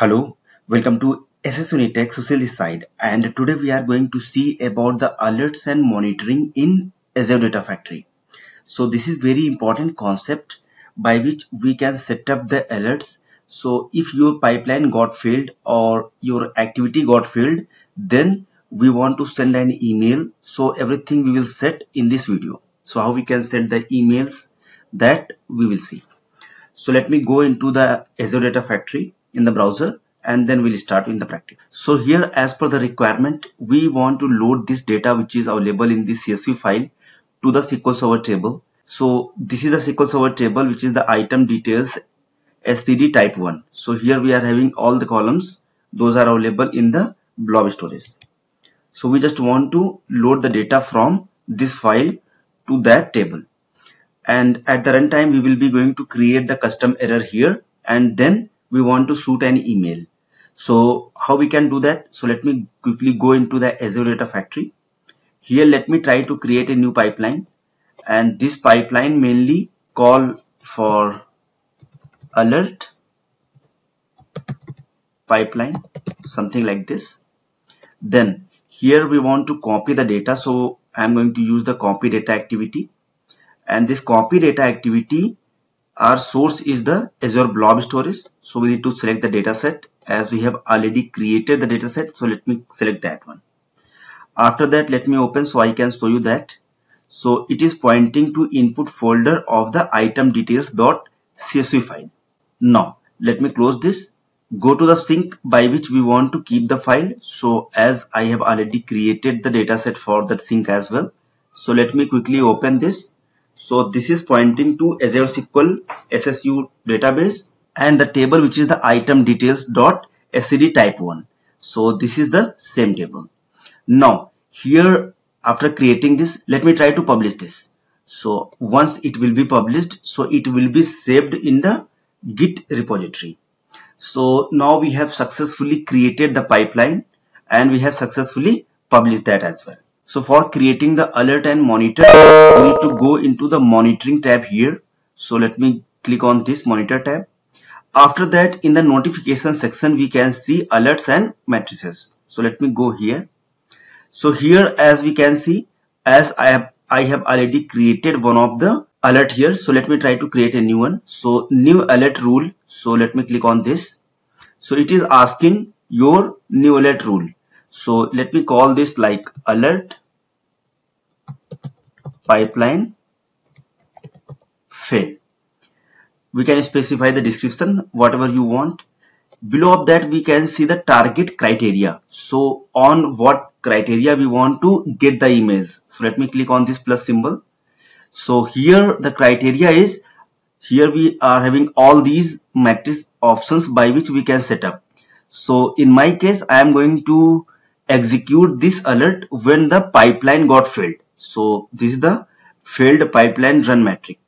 Hello, welcome to SS Unitech this side and today we are going to see about the alerts and monitoring in Azure Data Factory. So this is very important concept by which we can set up the alerts. So if your pipeline got failed or your activity got failed then we want to send an email. So everything we will set in this video. So how we can set the emails that we will see. So let me go into the Azure Data Factory in the browser and then we'll start in the practice. So here as per the requirement, we want to load this data which is available in this CSV file to the SQL Server table. So this is the SQL Server table which is the item details STD type 1. So here we are having all the columns. Those are available in the blob storage. So we just want to load the data from this file to that table. And at the runtime, we will be going to create the custom error here and then we want to shoot an email. So how we can do that? So let me quickly go into the Azure Data Factory. Here let me try to create a new pipeline and this pipeline mainly call for alert pipeline something like this then here we want to copy the data so I'm going to use the copy data activity and this copy data activity our source is the Azure Blob Storage. So we need to select the dataset as we have already created the dataset. So let me select that one. After that, let me open so I can show you that. So it is pointing to input folder of the item details.csv file. Now let me close this. Go to the sink by which we want to keep the file. So as I have already created the dataset for that sink as well. So let me quickly open this so this is pointing to Azure SQL SSU database and the table which is the item details dot std type 1. So this is the same table. Now here after creating this let me try to publish this. So once it will be published so it will be saved in the git repository. So now we have successfully created the pipeline and we have successfully published that as well. So for creating the alert and monitor, we need to go into the monitoring tab here. So let me click on this monitor tab. After that, in the notification section, we can see alerts and matrices. So let me go here. So here, as we can see, as I have, I have already created one of the alert here. So let me try to create a new one. So new alert rule. So let me click on this. So it is asking your new alert rule. So let me call this like alert pipeline fail. We can specify the description, whatever you want. Below of that, we can see the target criteria. So on what criteria we want to get the emails. So let me click on this plus symbol. So here the criteria is, here we are having all these matrix options by which we can set up. So in my case, I am going to execute this alert when the pipeline got failed. So this is the failed pipeline run metric.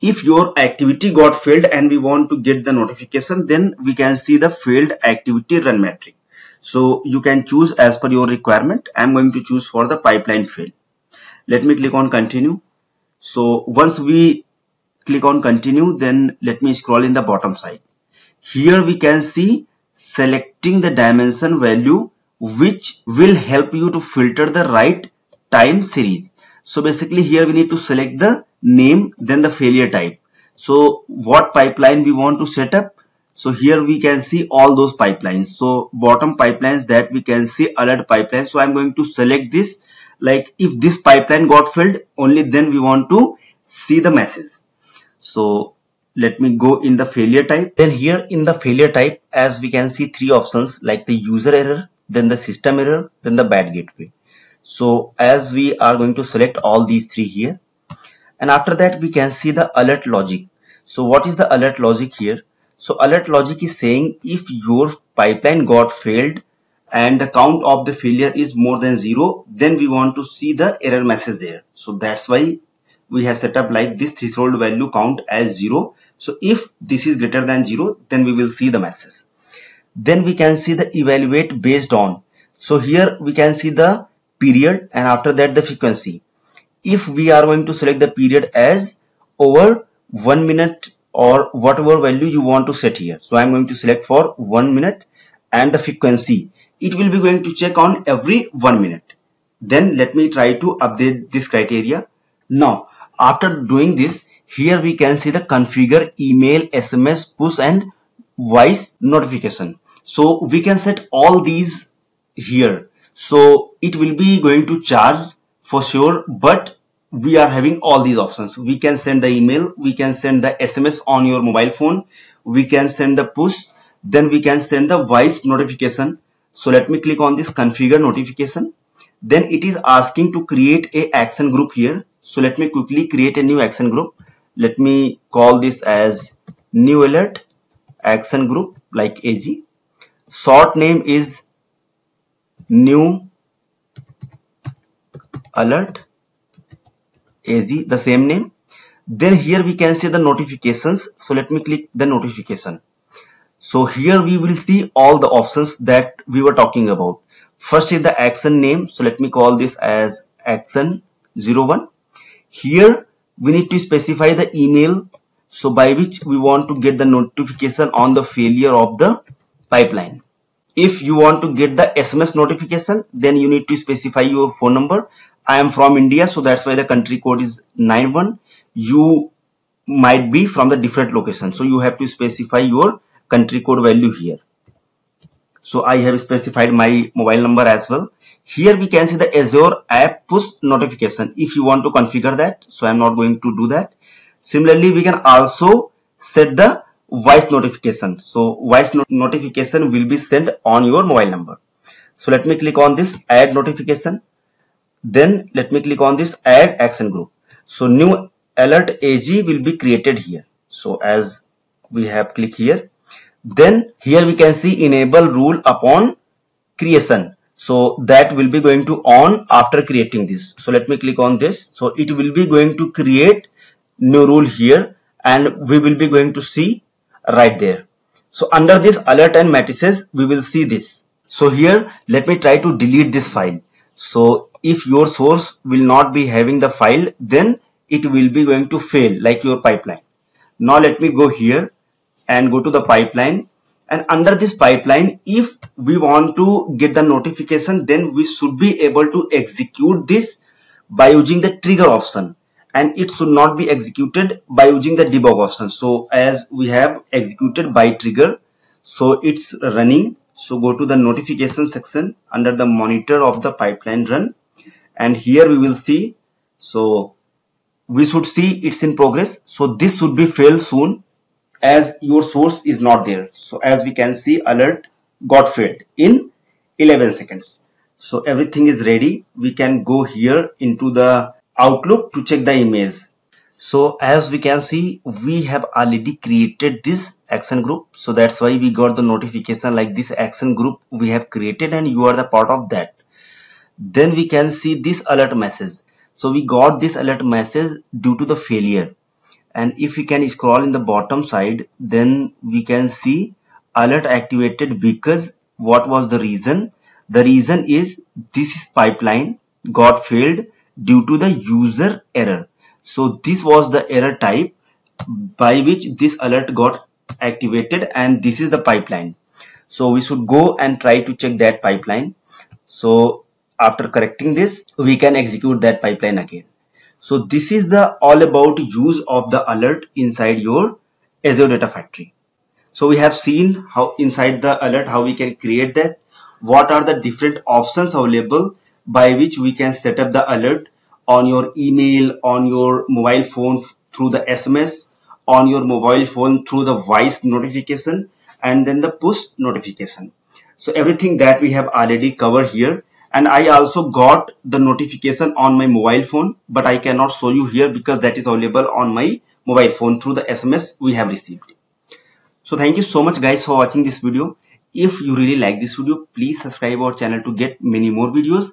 If your activity got failed and we want to get the notification, then we can see the failed activity run metric. So you can choose as per your requirement. I'm going to choose for the pipeline fail. Let me click on continue. So once we click on continue, then let me scroll in the bottom side. Here we can see selecting the dimension value which will help you to filter the right time series. So basically here we need to select the name then the failure type. So what pipeline we want to set up. So here we can see all those pipelines. So bottom pipelines that we can see alert pipeline. So I'm going to select this like if this pipeline got filled only then we want to see the message. So let me go in the failure type. Then here in the failure type as we can see three options like the user error, then the system error, then the bad gateway. So as we are going to select all these three here and after that we can see the alert logic. So what is the alert logic here? So alert logic is saying if your pipeline got failed and the count of the failure is more than zero, then we want to see the error message there. So that's why we have set up like this threshold value count as zero. So if this is greater than zero, then we will see the message then we can see the evaluate based on so here we can see the period and after that the frequency if we are going to select the period as over one minute or whatever value you want to set here. So I'm going to select for one minute and the frequency. It will be going to check on every one minute. Then let me try to update this criteria. Now, after doing this, here we can see the configure email, SMS, push and voice notification. So we can set all these here. So it will be going to charge for sure, but we are having all these options. We can send the email, we can send the SMS on your mobile phone, we can send the push, then we can send the voice notification. So let me click on this configure notification. Then it is asking to create a action group here. So let me quickly create a new action group. Let me call this as new alert action group like AG. Short name is new alert AZ the same name. Then here we can see the notifications. So let me click the notification. So here we will see all the options that we were talking about. First is the action name. So let me call this as action 01 here we need to specify the email. So by which we want to get the notification on the failure of the pipeline if you want to get the SMS notification then you need to specify your phone number. I am from India so that's why the country code is 91 you might be from the different location so you have to specify your country code value here. So I have specified my mobile number as well. Here we can see the Azure app push notification if you want to configure that so I'm not going to do that. Similarly we can also set the voice notification. So voice not notification will be sent on your mobile number. So let me click on this add notification. Then let me click on this add action group. So new alert AG will be created here. So as we have click here then here we can see enable rule upon creation. So that will be going to on after creating this. So let me click on this. So it will be going to create new rule here and we will be going to see right there. So under this alert and matrices we will see this. So here let me try to delete this file. So if your source will not be having the file then it will be going to fail like your pipeline. Now let me go here and go to the pipeline. And under this pipeline if we want to get the notification then we should be able to execute this by using the trigger option and it should not be executed by using the debug option. So as we have executed by trigger so it's running. So go to the notification section under the monitor of the pipeline run. And here we will see so we should see it's in progress. So this should be failed soon as your source is not there. So as we can see alert got failed in 11 seconds. So everything is ready. We can go here into the outlook to check the image. So as we can see we have already created this action group. So that's why we got the notification like this action group we have created and you are the part of that. Then we can see this alert message. So we got this alert message due to the failure. And if we can scroll in the bottom side then we can see alert activated because what was the reason? The reason is this pipeline got failed due to the user error. So this was the error type by which this alert got activated and this is the pipeline. So we should go and try to check that pipeline. So after correcting this we can execute that pipeline again. So this is the all about use of the alert inside your Azure Data Factory. So we have seen how inside the alert how we can create that. What are the different options available by which we can set up the alert on your email on your mobile phone through the SMS on your mobile phone through the voice notification and then the push notification so everything that we have already covered here and I also got the notification on my mobile phone but I cannot show you here because that is available on my mobile phone through the SMS we have received. So thank you so much guys for watching this video. If you really like this video, please subscribe our channel to get many more videos.